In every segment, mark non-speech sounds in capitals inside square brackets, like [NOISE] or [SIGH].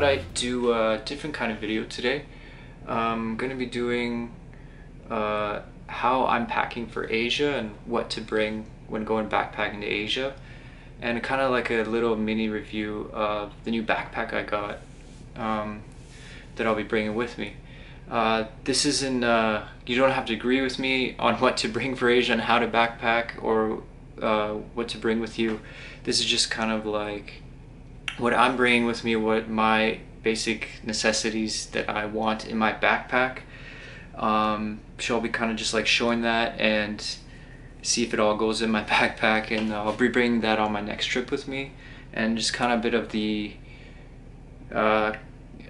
thought I'd do a different kind of video today. I'm going to be doing uh, how I'm packing for Asia and what to bring when going backpacking to Asia. And kind of like a little mini review of the new backpack I got um, that I'll be bringing with me. Uh, this isn't, uh, you don't have to agree with me on what to bring for Asia and how to backpack or uh, what to bring with you. This is just kind of like what I'm bringing with me, what my basic necessities that I want in my backpack. Um, so I'll be kind of just like showing that and see if it all goes in my [LAUGHS] backpack and I'll be bringing that on my next trip with me and just kind of a bit of the uh,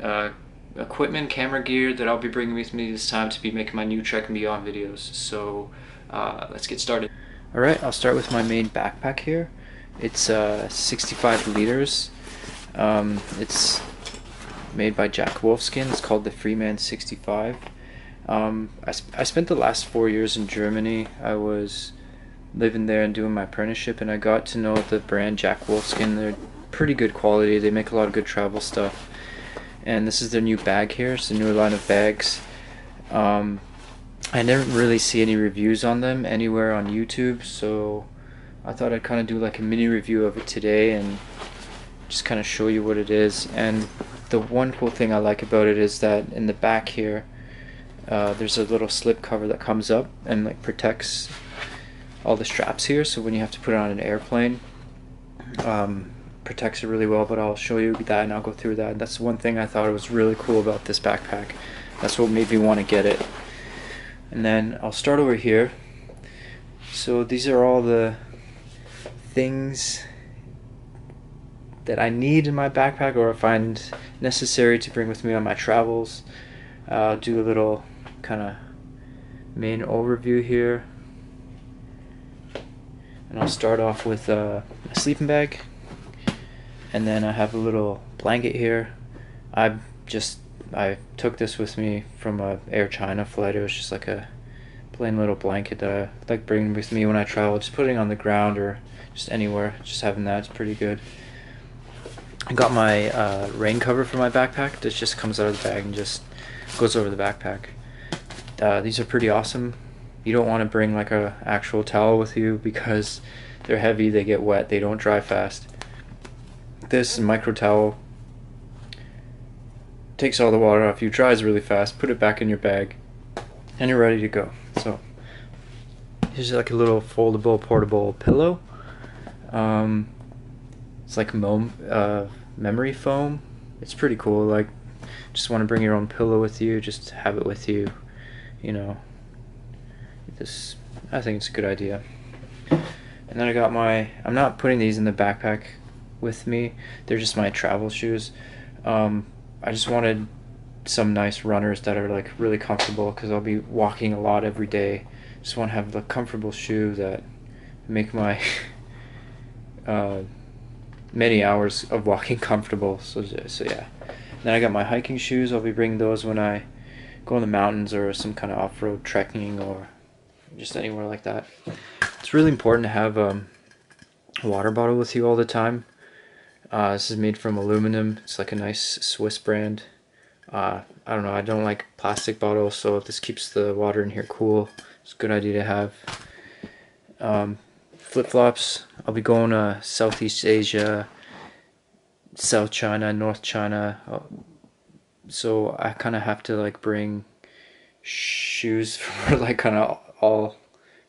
uh, equipment, camera gear that I'll be bringing with me this time to be making my new Trekking Beyond videos. So uh, let's get started. Alright, I'll start with my main backpack here. It's uh, 65 liters. Um, it's made by Jack Wolfskin. It's called the Freeman 65. Um, I, sp I spent the last four years in Germany. I was living there and doing my apprenticeship, and I got to know the brand Jack Wolfskin. They're pretty good quality. They make a lot of good travel stuff. And this is their new bag here. It's a new line of bags. Um, I never really see any reviews on them anywhere on YouTube, so I thought I'd kind of do like a mini review of it today and just kind of show you what it is. And the one cool thing I like about it is that in the back here, uh, there's a little slip cover that comes up and like protects all the straps here. So when you have to put it on an airplane, um, protects it really well. But I'll show you that and I'll go through that. That's one thing I thought was really cool about this backpack. That's what made me want to get it. And then I'll start over here. So these are all the things that I need in my backpack or find necessary to bring with me on my travels. I'll do a little kind of main overview here. And I'll start off with uh, a sleeping bag. And then I have a little blanket here. I just I took this with me from a Air China flight. It was just like a plain little blanket that I like bringing with me when I travel. Just putting on the ground or just anywhere. Just having that is pretty good. I got my uh, rain cover for my backpack. This just comes out of the bag and just goes over the backpack. Uh, these are pretty awesome. You don't want to bring like a actual towel with you because they're heavy, they get wet, they don't dry fast. This micro towel takes all the water off you, dries really fast, put it back in your bag, and you're ready to go. So here's like a little foldable portable pillow. Um, it's like mom, uh, memory foam. It's pretty cool. Like, just want to bring your own pillow with you. Just have it with you. You know. This, I think it's a good idea. And then I got my. I'm not putting these in the backpack with me. They're just my travel shoes. Um, I just wanted some nice runners that are like really comfortable because I'll be walking a lot every day. Just want to have the comfortable shoe that make my [LAUGHS] uh, many hours of walking [LAUGHS] comfortable. So so yeah. Then I got my hiking shoes. I'll be bringing those when I go in the mountains or some kind of off-road trekking or just anywhere like that. It's really important to have um, a water bottle with you all the time. Uh, this is made from aluminum. It's like a nice Swiss brand. Uh, I don't know, I don't like plastic bottles, so if this keeps the water in here cool, it's a good idea to have. Um, Flip-flops, I'll be going to Southeast Asia, South China, North China, uh, so I kind of have to like bring shoes [LAUGHS] for like kind of all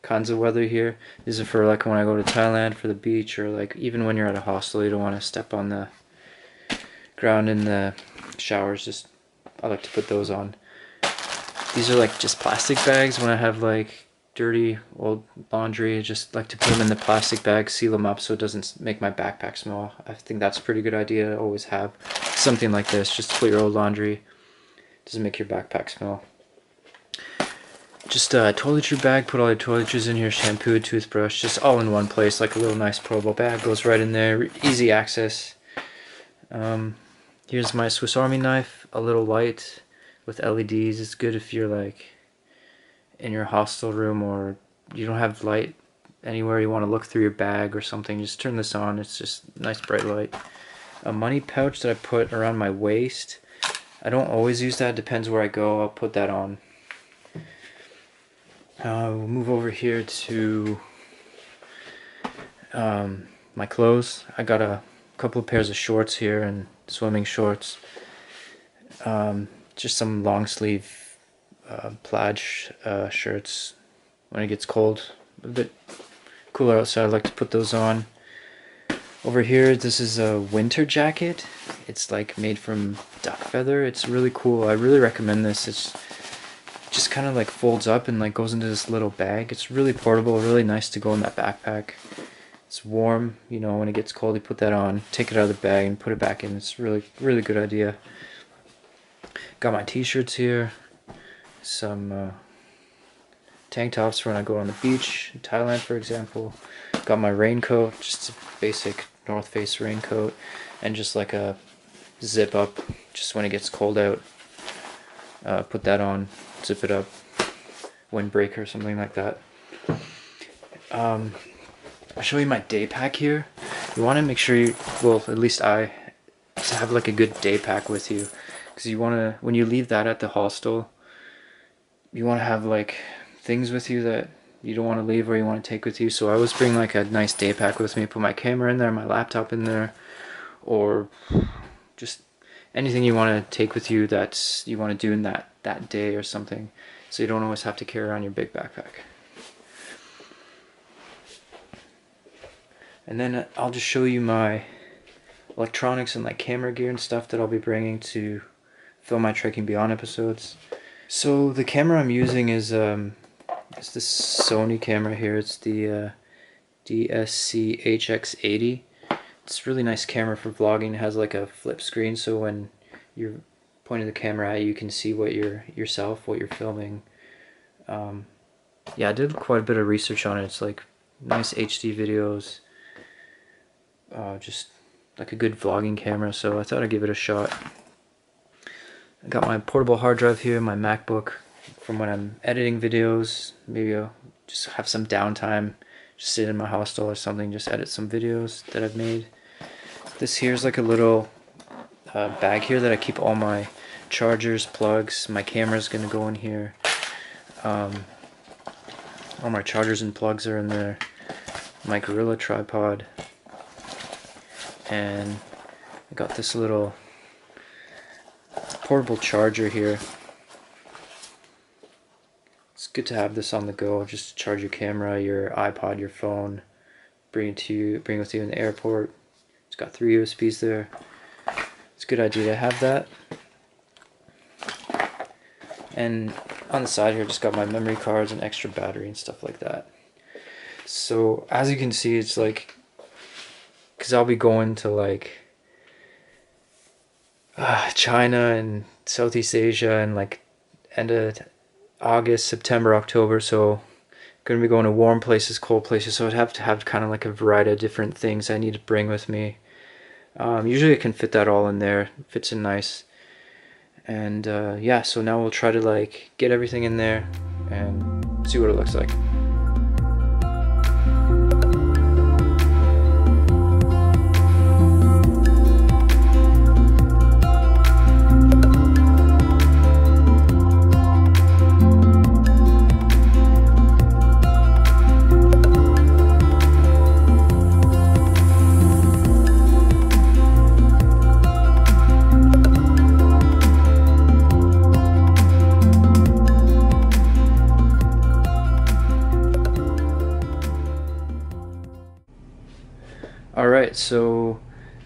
kinds of weather here. These are for like when I go to Thailand for the beach or like even when you're at a hostel you don't want to step on the ground in the showers just I like to put those on. These are like just plastic bags when I have like dirty old laundry. I just like to put them in the plastic bag, seal them up so it doesn't make my backpack smell. I think that's a pretty good idea to always have something like this just to put your old laundry. It doesn't make your backpack smell just a toiletry bag, put all your toiletries in here, shampoo, toothbrush, just all in one place, like a little nice portable bag, goes right in there, easy access. Um, here's my Swiss Army knife, a little light with LEDs, it's good if you're like in your hostel room or you don't have light anywhere you want to look through your bag or something, just turn this on, it's just nice bright light. a money pouch that I put around my waist. I don't always use that, depends where I go, I'll put that on. Uh, we'll move over here to um, my clothes. I got a couple of pairs of shorts here and swimming shorts. Um, just some long sleeve uh, plaid sh uh, shirts when it gets cold. A bit cooler outside, I like to put those on. Over here, this is a winter jacket. It's like made from duck feather. It's really cool. I really recommend this. It's just kind of like folds up and like goes into this little bag. It's really portable, really nice to go in that backpack. It's warm, you know, when it gets cold, you put that on, take it out of the bag and put it back in. It's really, really good idea. Got my t-shirts here, some uh, tank tops for when I go on the beach in Thailand, for example. Got my raincoat, just a basic North Face raincoat, and just like a zip up, just when it gets cold out. Uh, put that on, zip it up, windbreaker, or something like that. Um, I'll show you my day pack here. You want to make sure you, well, at least I, have like a good day pack with you because you want to when you leave that at the hostel you want to have like things with you that you don't want to leave or you want to take with you. So I always bring like a nice day pack with me put my camera in there my laptop in there or just anything you want to take with you that you want to do in that that day or something. So you don't always have to carry around your big backpack. And then uh, I'll just show you my electronics and like camera gear and stuff that I'll be bringing to film my Trekking Beyond episodes. So the camera I'm using is um, it's this Sony camera here. It's the uh, DSC HX80. It's a really nice camera for vlogging. It has like a flip screen, so when you're pointing the camera at, you can see what you're yourself, what you're filming. Um, yeah, I did quite a bit of research on it. It's like nice HD videos. Uh, just like a good vlogging camera, so I thought I'd give it a shot. I got my portable hard drive here, my MacBook, from when I'm editing videos. Maybe I'll just have some downtime, just sit in my hostel or something, just edit some videos that I've made. This here's like a little uh, bag here that I keep all my chargers, plugs, my camera's gonna go in here. Um, all my chargers and plugs are in there. My Gorilla tripod. And I got this little portable charger here. It's good to have this on the go, just to charge your camera, your iPod, your phone, bring it to you, bring it with you in the airport. It's got three USBs there. It's a good idea to have that. And on the side here, just got my memory cards and extra battery and stuff like that. So as you can see, it's like, cause I'll be going to like uh, China and Southeast Asia and like end of August, September, October. So going to be going to warm places, cold places. So I'd have to have kind of like a variety of different things I need to bring with me. Um, usually I can fit that all in there. It fits in nice. And uh, yeah, so now we'll try to like get everything in there and see what it looks like. Alright, so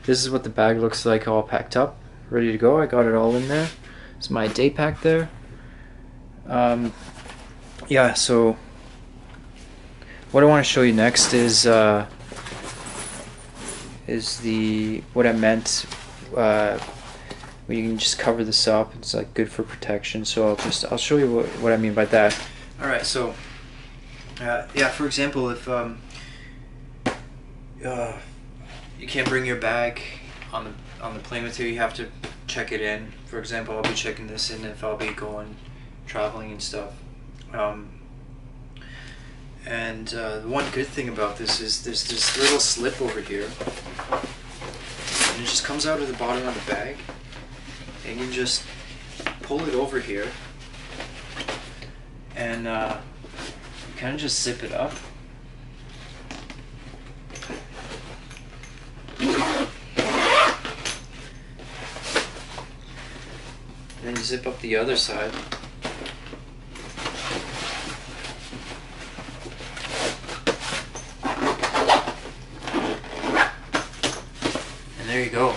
this is what the bag looks like all packed up, ready to go. I got it all in there. It's my day pack there. Um, yeah, so what I want to show you next is uh, is the what I meant uh, you can just cover this up. It's like good for protection. So I'll just I'll show you what, what I mean by that. All right, so uh, yeah, for example, if um, uh, you can't bring your bag on the on the plane with you. You have to check it in. For example, I'll be checking this in if I'll be going traveling and stuff. Um, and uh, the one good thing about this is there's this little slip over here. And it just comes out of the bottom of the bag. And you just pull it over here. And uh, kind of just zip it up. And then you zip up the other side. And there you go.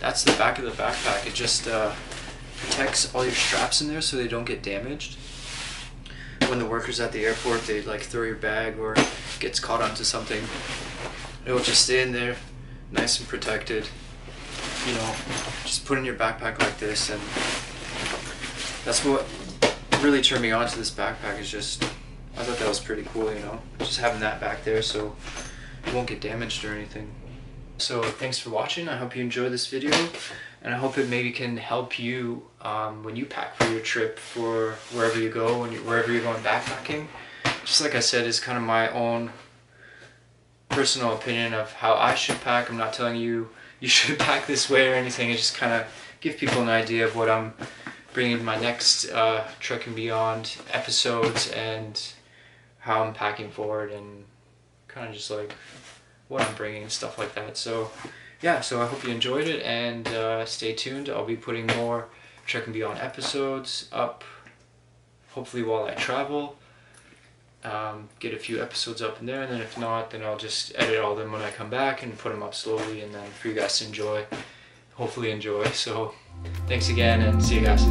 That's the back of the backpack. It just uh, protects all your straps in there so they don't get damaged. When the workers at the airport, they like throw your bag or gets caught onto something, it'll just stay in there, nice and protected. You know, just put in your backpack like this, and that's what really turned me on to this backpack. Is just I thought that was pretty cool. You know, just having that back there so it won't get damaged or anything. So thanks for watching. I hope you enjoyed this video, and I hope it maybe can help you um, when you pack for your trip for wherever you go, when you, wherever you're going backpacking. Just like I said, is kind of my own personal opinion of how I should pack. I'm not telling you you should [LAUGHS] pack this way or anything. It's just kind of give people an idea of what I'm bringing my next uh, Trekking Beyond episodes and how I'm packing forward and kind of just like what I'm bringing and stuff like that. So yeah, so I hope you enjoyed it and uh, stay tuned. I'll be putting more Trekking Beyond episodes up hopefully while I travel. Um, get a few episodes up in there and then if not then I'll just edit all them when I come back and put them up slowly and then for you guys to enjoy hopefully enjoy. So thanks again and see you guys